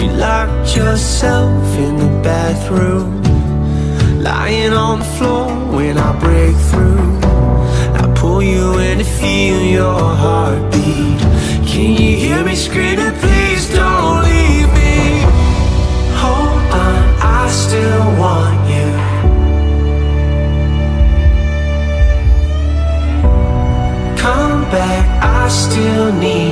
You locked yourself in the bathroom Lying on the floor when I break through. I pull you in to feel your heartbeat. Can you hear me screaming, please don't leave me Hold on, I still want you. Come back, I still need